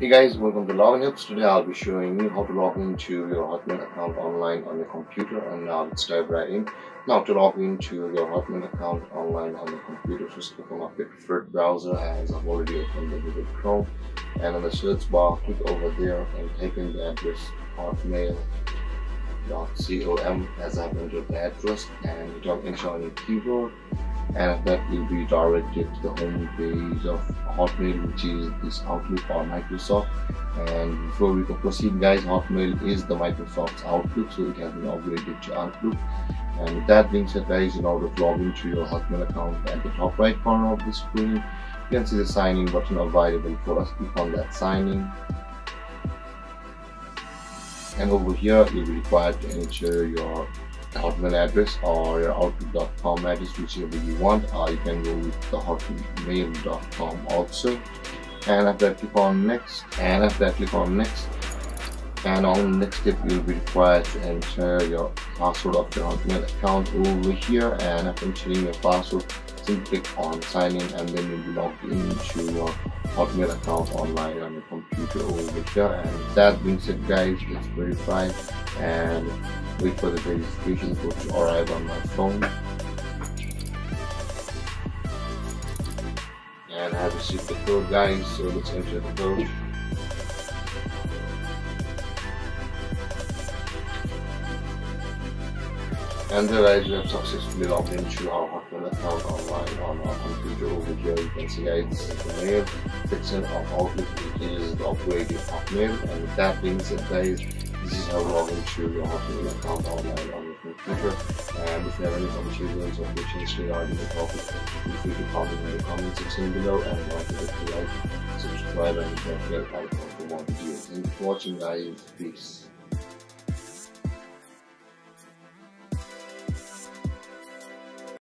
Hey guys, welcome to Login Tips. Today I'll be showing you how to log into your Hotmail account online on your computer and now let's dive right in. Now to log into your Hotmail account online on your computer, just click on your preferred browser as I've already opened the Google Chrome and in the search bar click over there and type in the address hotmail.com as I've entered the address and on enter on your keyboard and that will be directed to the home page of Hotmail which is this Outlook or Microsoft. And before we proceed guys Hotmail is the Microsoft's Outlook so it has been upgraded to Outlook. And with that being said guys in order to log into your Hotmail account at the top right corner of the screen you can see the sign in button available for us. Click on that sign in and over here you'll be required to enter your Hotmail address or your Outlook.com address, whichever you want. Uh, you can go with the Hotmail.com also. And after that, click on next. And after that, click on next. And on next step, you'll be required to enter your password of your Hotmail account over here. And after entering your password, simply click on sign in and then you'll be logged into your Hotmail account online on your uh, computer over here. And that being said, guys, it's verified and wait for the registration code to arrive on my phone. And I have received the code guys, so let's enter the code. And guys, we have successfully logged into our Hotmail account online on our computer over here. You can see guys, this the mail section of Outlook, which is the upgraded Hotmail. And with that being said guys, this is how to log into your Hotmail account online on your computer. And if you have any questions or questions regarding the topic, feel free to comment in the comment section below and don't forget to like, subscribe and hit that bell icon for more videos. Thank you for watching guys. Peace.